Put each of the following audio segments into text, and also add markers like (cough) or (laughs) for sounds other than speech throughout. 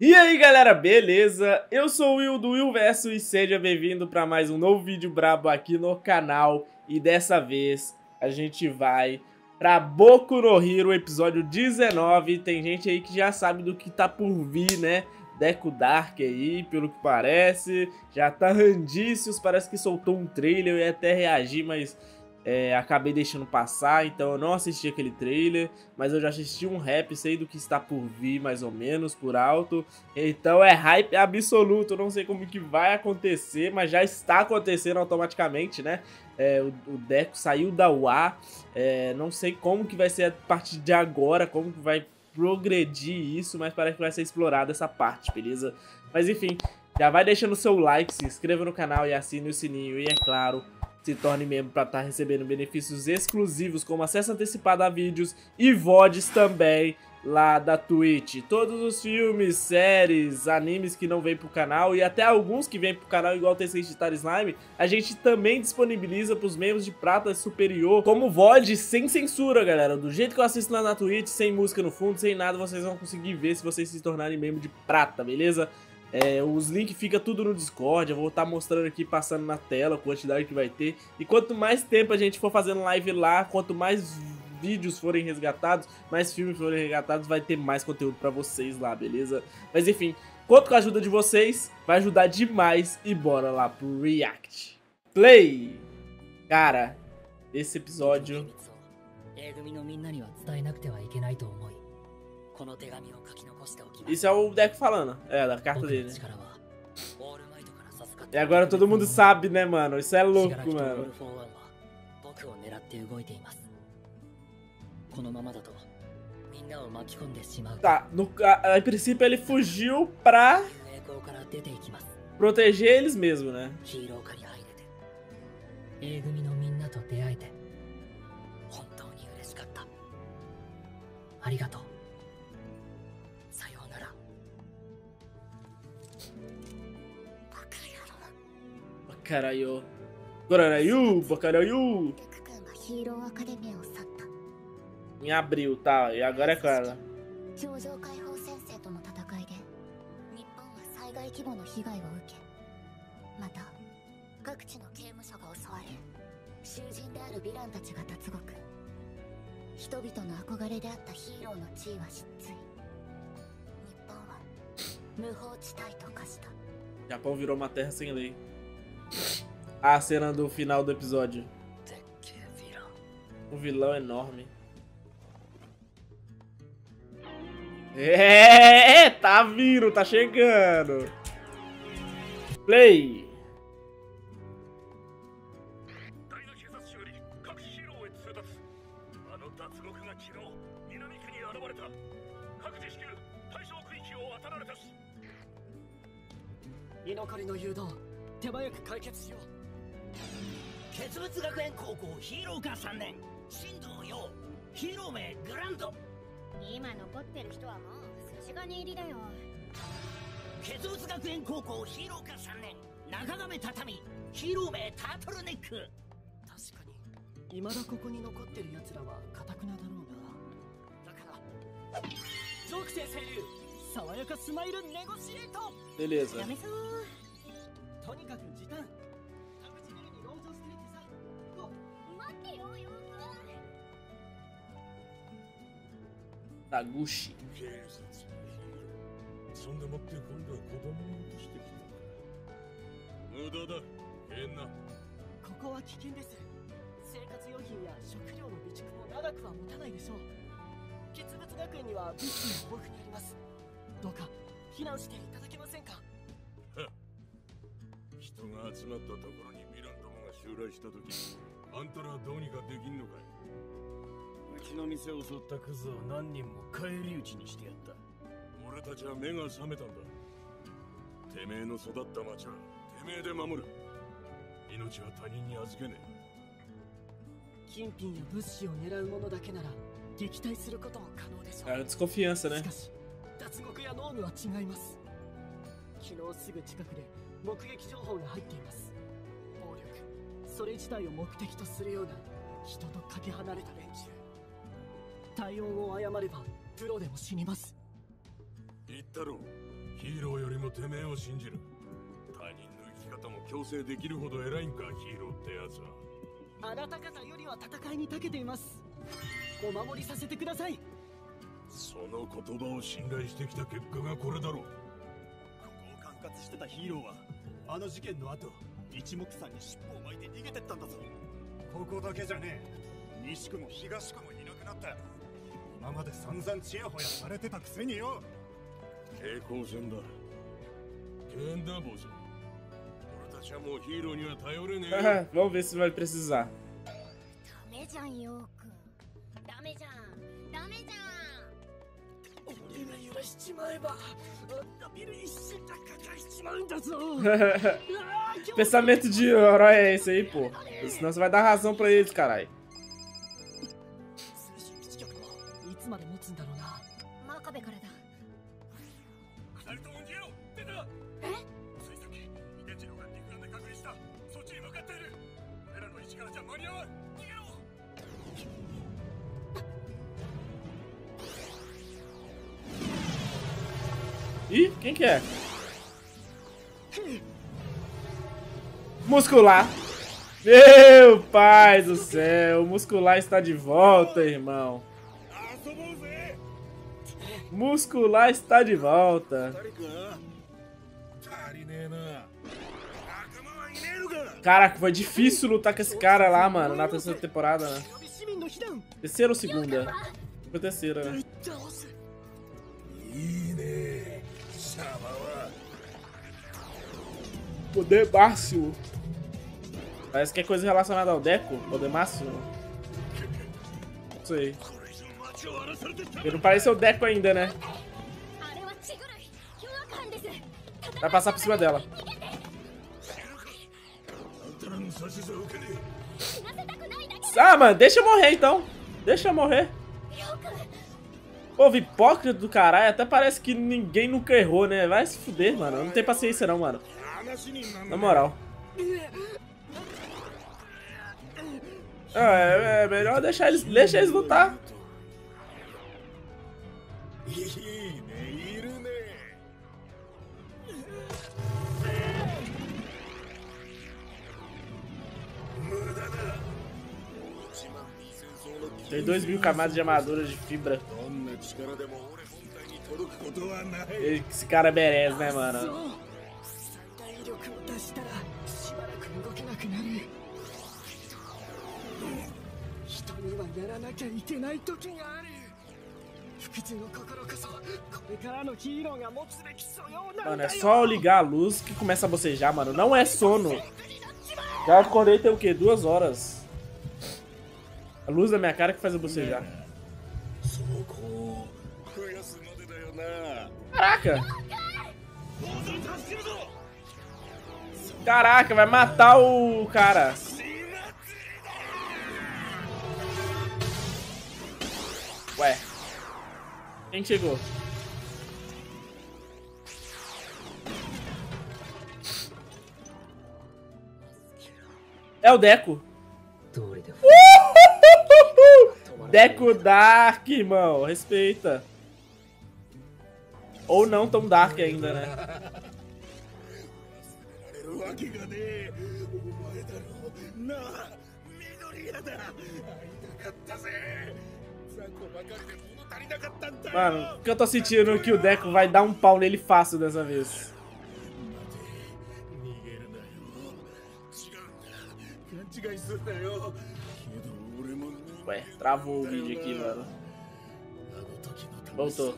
E aí galera, beleza? Eu sou o Will do Will Verso e seja bem-vindo para mais um novo vídeo brabo aqui no canal E dessa vez a gente vai pra Boku no Hero, episódio 19 Tem gente aí que já sabe do que tá por vir, né? Deco Dark aí, pelo que parece Já tá Randícios, parece que soltou um trailer, eu ia até reagir, mas é, acabei deixando passar, então eu não assisti aquele trailer, mas eu já assisti um rap, sei do que está por vir mais ou menos, por alto. Então é hype absoluto, não sei como que vai acontecer, mas já está acontecendo automaticamente, né? É, o, o, Deco saiu da UA, é, não sei como que vai ser a partir de agora, como que vai progredir isso, mas parece que vai ser explorada essa parte, beleza? Mas enfim, já vai deixando o seu like, se inscreva no canal e assine o sininho e é claro se torne membro para estar tá recebendo benefícios exclusivos como acesso antecipado a vídeos e VODs também lá da Twitch. Todos os filmes, séries, animes que não vêm pro canal e até alguns que vêm pro canal igual o TC Star Slime, a gente também disponibiliza pros membros de prata superior como VOD sem censura, galera. Do jeito que eu assisto lá na Twitch, sem música no fundo, sem nada, vocês vão conseguir ver se vocês se tornarem membro de prata, beleza? É, os links fica tudo no Discord, eu vou estar tá mostrando aqui, passando na tela a quantidade que vai ter. E quanto mais tempo a gente for fazendo live lá, quanto mais vídeos forem resgatados, mais filmes forem resgatados, vai ter mais conteúdo pra vocês lá, beleza? Mas enfim, conto com a ajuda de vocês, vai ajudar demais e bora lá pro React. Play! Cara, esse episódio... Isso é o deck falando. É, da carta dele. E agora todo mundo sabe, né, mano? Isso é louco, mano. Tá, no, a, a, princípio ele fugiu pra proteger eles mesmo, né? Arigatou. Bacaraio. Bacaraio, bacaraio. Em abril, tá. E agora é claro. 規模の被害を受けまた各地の刑務所が襲われ囚人であるヴィランたちが脱獄人々の憧れであったヒーローの地位は失墜日本は無法地帯と化した Japão virou uma terra sem lei a cena do final do episódio. Um vilão enorme. É, tá vindo, tá chegando. Play. 校ヒーロー科3年。中亀畳。ヒーロー名タートルネック。確かに。未だここに残ってる奴らはカタクナだろうな。だからジョーク先生流爽やかスマイルネゴシエート Beleza やめそう。とにかく時短。Taguchi. そんでもって今度は子供を落としてきた無駄だ変な。ここは危険です。生活用品や食料の備蓄も長くは持たないでしょう。傑物学園には物資も豊富にあります。どうか避難していただけませんか？人が集まったところにヴィランどもが襲来した時あんたらはどうにかできんのかい？ちの店を襲ったクズを何人も返り討ちにしてやった。俺たちは目が覚めたんだ。てめえの育った町はてめえで守る。命は他人に預けねえ。金品や物資を狙う者だけなら撃退することも可能でしょう。Era desconfiança, né? しかし脱獄やノームは違います。昨日すぐ近くで目撃情報が入っています。暴力。それ自体を目的とするような人とかけ離れた連中。対応を誤ればプロでも死にます。言ったろヒーローよりもてめえを信じる。他人の生き方も強制できるほど偉いんかヒーローってやつは。あなた方よりは戦いに長けています。お守りさせてください。その言葉を信頼してきた結果がこれだろう。ここを管轄してたヒーローはあの事件の後一目散に尻尾を巻いて逃げてったんだぞ。ここだけじゃねえ。西区も東区もいなくなった。今まで散々チヤホヤされてたくせによ平行線だ剣だ坊主俺たちはもうヒーローには頼れねえ vamos ver se vai precisar Pensamento de herói é esse aí, pô. Senão você vai dar razão pra eles, caralho. muscular. Meu pai do céu, o muscular está de volta, irmão. Muscular está de volta. Caraca, foi difícil lutar com esse cara lá, mano, na terceira temporada, né? Terceira ou segunda? Foi terceira, né? Poder Márcio. Parece que é coisa relacionada ao Deco, ou Demacio. Não sei. Ele não parece o Deco ainda, né? Vai passar por cima dela. Ah, mano, deixa eu morrer então. Deixa eu morrer. Povo hipócrita do caralho, até parece que ninguém nunca errou, né? Vai se fuder, mano. Eu não tem paciência não, mano. Na moral. Ah, é, é, melhor deixar eles, deixa eles lutar. Tem dois mil camadas de armadura de fibra. Esse cara merece, né, mano? にはやらなきゃいけない時がある不屈の心こそこれからのヒーローが持つべき素養なん Mano, é だよ só eu ligar a luz que começa a bocejar, mano. Não é sono. Já acordei tem o quê? Duas horas. A luz da minha cara que faz eu bocejar. そこを増やすまでだよな Caraca! 坊主を助けるぞ Caraca, vai matar o cara. Ué. Quem chegou? É o Deco. (laughs) Deco Dark, irmão. Respeita. Ou não tão Dark ainda, né? (laughs) Mano, porque eu tô sentindo é que o Deco vai dar um pau nele fácil dessa vez. Ué, travou o vídeo aqui, mano. Voltou.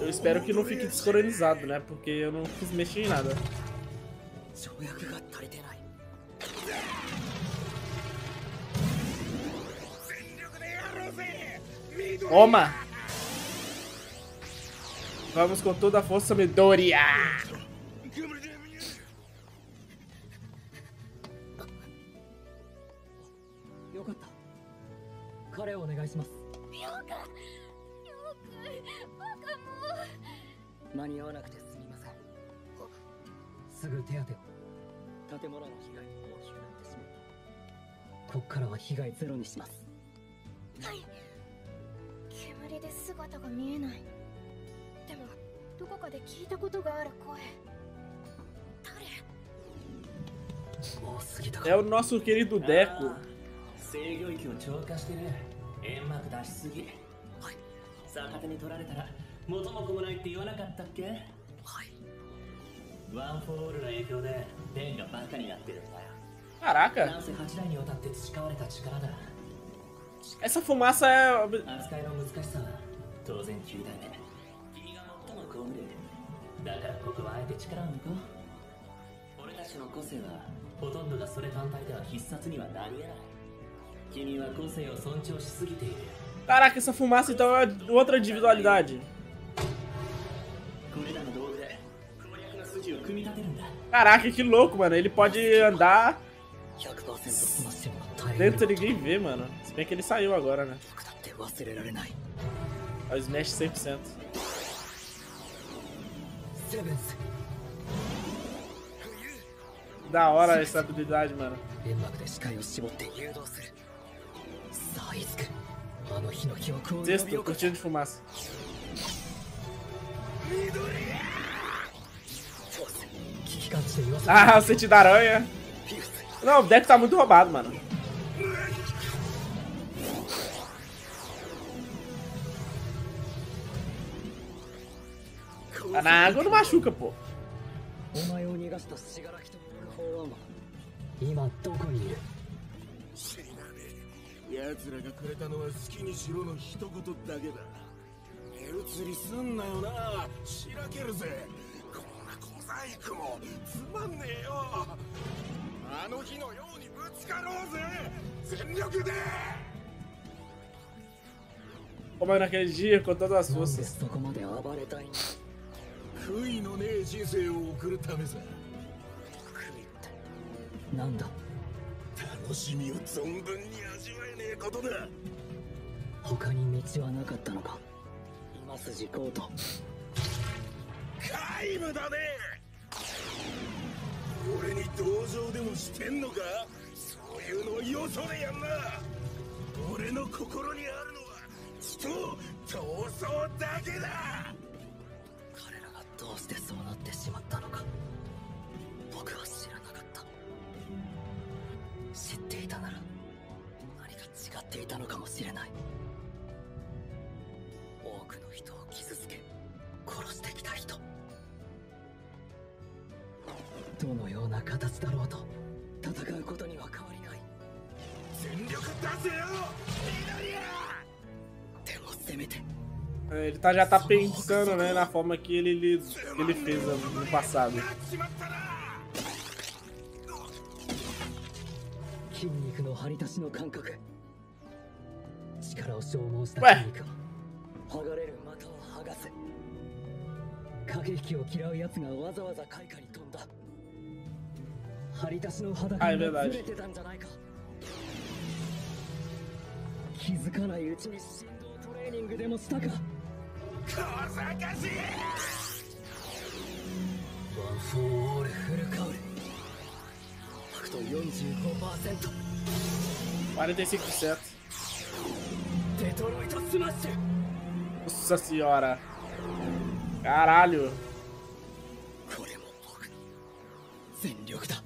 Eu espero que não fique descolonizado, né? Porque eu não quis mexer em nada. Toma! Vamos com toda a força, Midoriya! よか煙で姿が見えない。でもどこかで聞いたことがある声。誰？もう過ぎたか。えお制御域を超過してる。円幕出しすぎ。はい。逆手に取られたら元も子もないって言わなかったっけ？ワンフォールの影響で電がバカになってるんだよ。あら Essa fumaça é. Caraca, essa fumaça então é outra individualidade. Caraca, que louco, mano. Ele pode andar. Dentro ninguém vê, mano bem que ele saiu agora, né? É o Smash 100%. Da hora essa habilidade, mano. Texto, curtindo de fumaça. Ah, o sentido da aranha. Não, o deck tá muito roubado, mano. Tá na água não machuca, pô. Como é naquele dia, com todas as forças. 悔いのねえ人生を送るためさ。悔いってなんだ？楽しみを存分に味わえねえことだ。他に道はなかったのか？今筋こうと。皆無だね俺に同情でもしてんのか？そういうのをよそでやんな。俺の心にあるのは血と闘争だけだってしまったのか。僕は知らなかった。知っていたなら何か違っていたのかもしれない。多くの人を傷つけ殺してきた人。どのような形だろうと戦うことには変わりない。全力出せよ緑谷でもせめて Ele tá, já tá pensando, né, na forma que ele, ele, ele fez no passado. なっちまったな筋肉の張り出しの感覚力を消耗したうわ筋肉を剥がれる股を剥がす駆け引きを嫌う奴がわざわざ開花に飛んだ張り出しの肌はいが verdade ずれてたんじゃないか気づかないうちに振動トレーニングでもしたか 小賢しいワン・フォー・オール・フルカウルパクト45% 45%. デトロイトスマッシュ Nossa senhora. Caralho. これも僕の全力だ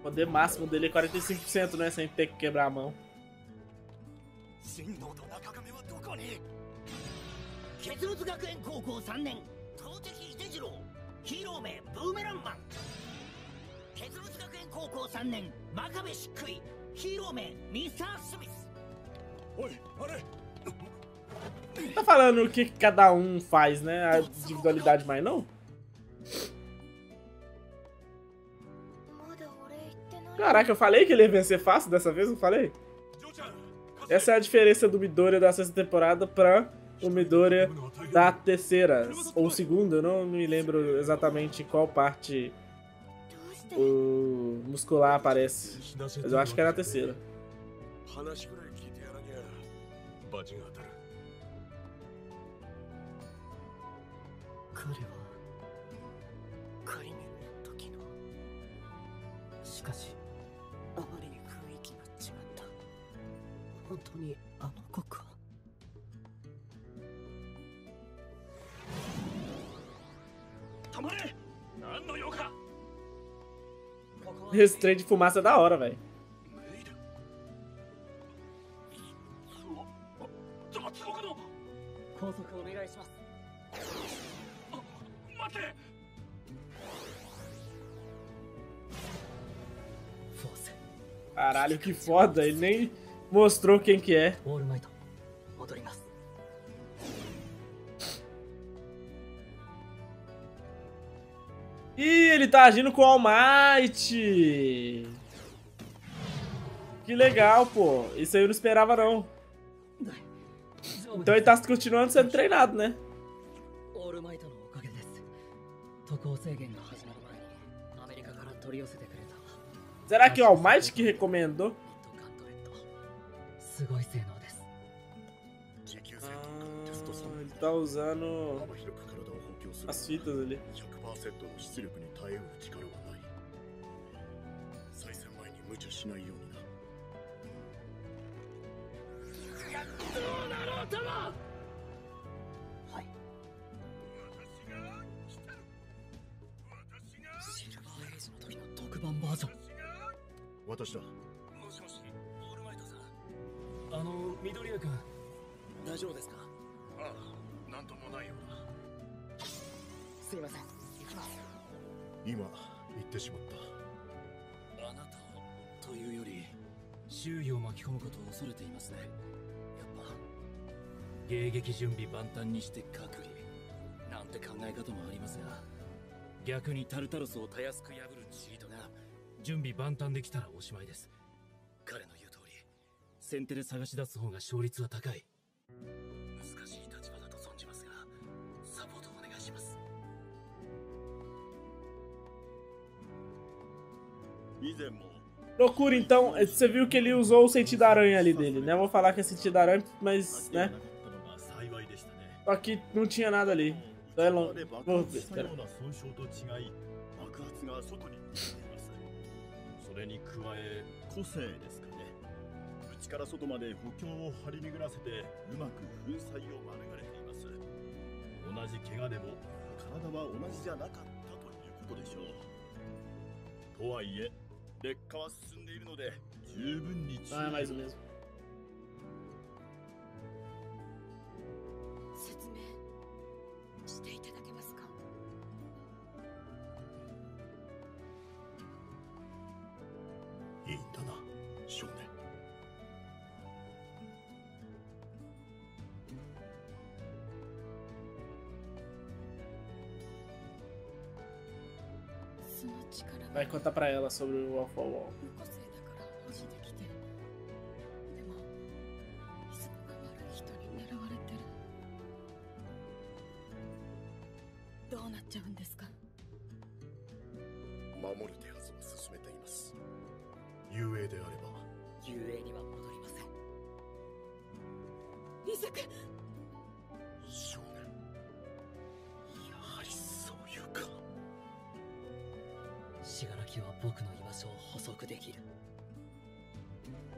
O poder máximo dele é 45%, né? Sem ter que quebrar a mão. 神道と中亀はどこに結露学園高校3年投擲秀次郎ヒーロー名ブーメランマン結露学園高校3年真壁漆喰ヒーロー名ミスター・スミスおいあれ Tá falando o que que cada um faz, né? A individualidade mais não? まだ俺言ってない Caraca, eu falei que ele ia vencer fácil dessa vez, não falei? ジョーちゃん Essa é a diferença do Midoriya da sexta temporada pra o Midoriya da terceira ou segunda, eu não me lembro exatamente qual parte どうして o muscular aparece. Mas eu acho que era a terceira. 話くらい にあの子か止まれ何の用か Esse trem de fumaça é da hora, velho. Caralho, que foda. Ele nem, Mostrou quem que é. E ele tá agindo com o All Might. Que legal, pô. Isso aí eu não esperava, não. Então ele tá continuando sendo treinado, né? Será que é o All Might que recomendou? すごい性能です。持久戦 Ah, 特化テスト3 ele tá usando as fitas ali. 100%の出力に耐えうる力はない再戦前に無茶しないようになはいシルバーエイジの時の特番バージョン私だあの緑谷君。大丈夫ですか？ああなんともないようだ。すいません。行きます。今言ってしまった。あなたをというより周囲を巻き込むことを恐れていますね。やっぱ。迎撃準備万端にして隔離。なんて考え方もありますが逆にタルタロスをたやすく破るチートが準備万端できたらおしまいです先手で探し出す方が勝率は高い難しい立場だと存じますがサポートお願いします 以前も Loucura, então. Você viu que ele usou o sentido aranha ali dele, né? Eu vou falar que é sentido aranha, mas, né? まあ幸いでしたね Só que não tinha nada ali. Então é longe. 爆 Vou 発 ver, した espera. ような損傷と違い爆発が外に出ていますそれに加え個性ですか ね内から外まで補強を張り巡らせてうまく粉砕を免れています同じ怪我でも体は同じじゃなかったということでしょうとはいえ劣化は進んでいるので十分に注意説明していただ Vai contar pra ela sobre o Alpha Wall.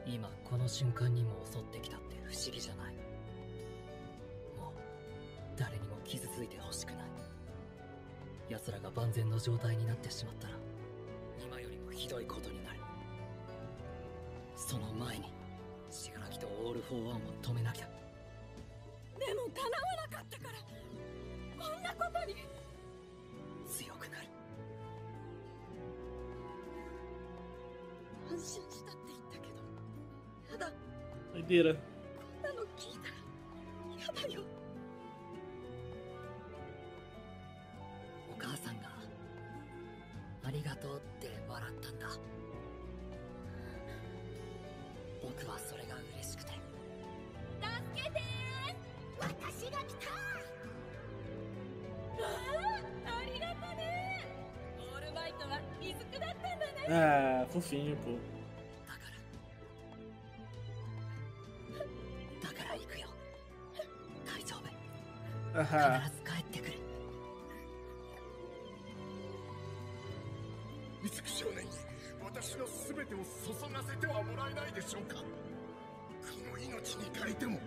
今この瞬間にも襲ってきたって不思議じゃない。もう誰にも傷ついてほしくない。奴らが万全の状態になってしまったら今よりもひどいことになる。その前に死柄木とオール・フォー・ワンを止めなきゃ。でも叶わなかったからこんなことに。ね Ah, fofinho, pô. 必ず帰ってくる美少年に私の全てを注がせてはもらえないでしょうかこの命に変えても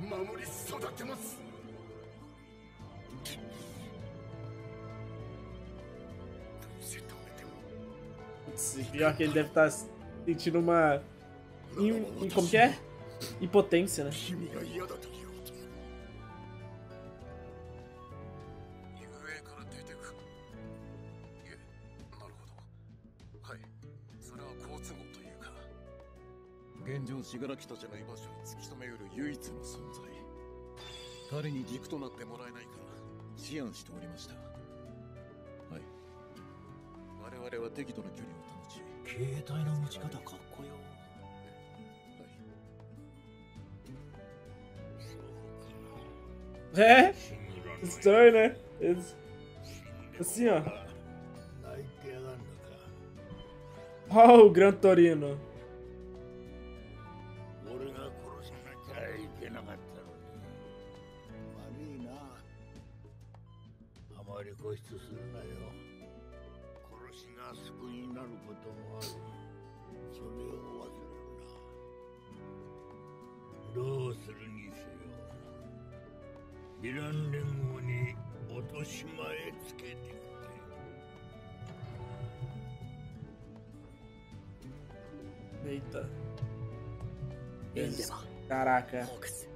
守り育てますどうせ止めても Putz, pior que ele deve estar sentindo uma. Im- como que é? Impotência, né? 死柄北じゃない場所を突き止めうる唯一の存在彼に軸となってもらえないか思案しておりましたはい我々は適度な距離を保ち携帯の持ち方かっこよはい É? Estranho, né? Eles- Assim, ó. 泣いてやがんのか Ó, o Gran Torino. あまり固執するなよ殺しが救いになることもあるそれを忘れるなどうするにせよヴィラン連合に落とし前つけてくれ Eita. エンデバ Caraca. ホークス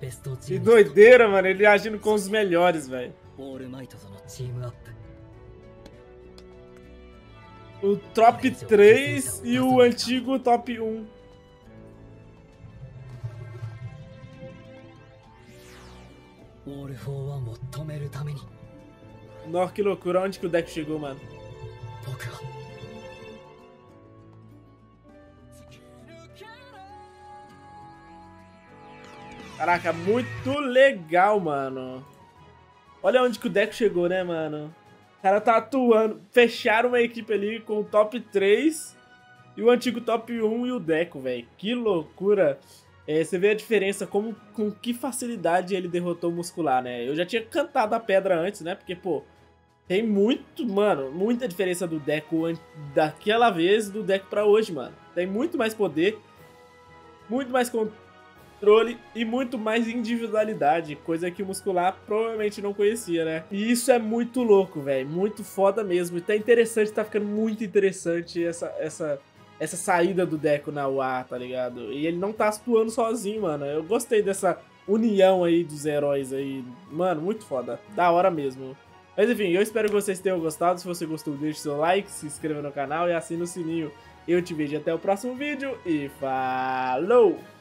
ベストチ Que ーム doideira, mano. Ele agindo com os melhores, velho. オールマイトとのチームアップ O top 3 e o antigo top 1. Nossa, que loucura. Onde que o deck chegou, mano? Caraca, muito legal, mano. Olha onde que o Deco chegou, né, mano? O cara tá atuando. Fecharam uma equipe ali com o top 3 e o antigo top 1 e o Deco, velho. Que loucura. É, você vê a diferença, como, com que facilidade ele derrotou o muscular, né? Eu já tinha cantado a pedra antes, né? Porque, pô, tem muito, mano, muita diferença do Deco daquela vez do Deco pra hoje, mano. Tem muito mais poder, muito mais controle e muito mais individualidade, coisa que o muscular provavelmente não conhecia, né? E isso é muito louco, velho, muito foda mesmo. E tá interessante, tá ficando muito interessante essa essa essa saída do Deco na UA, tá ligado? E ele não tá atuando sozinho, mano. Eu gostei dessa união aí dos heróis aí. Mano, muito foda. Da hora mesmo. Mas enfim, eu espero que vocês tenham gostado. Se você gostou, deixe seu like, se inscreva no canal e assine o sininho. Eu te vejo até o próximo vídeo e falou!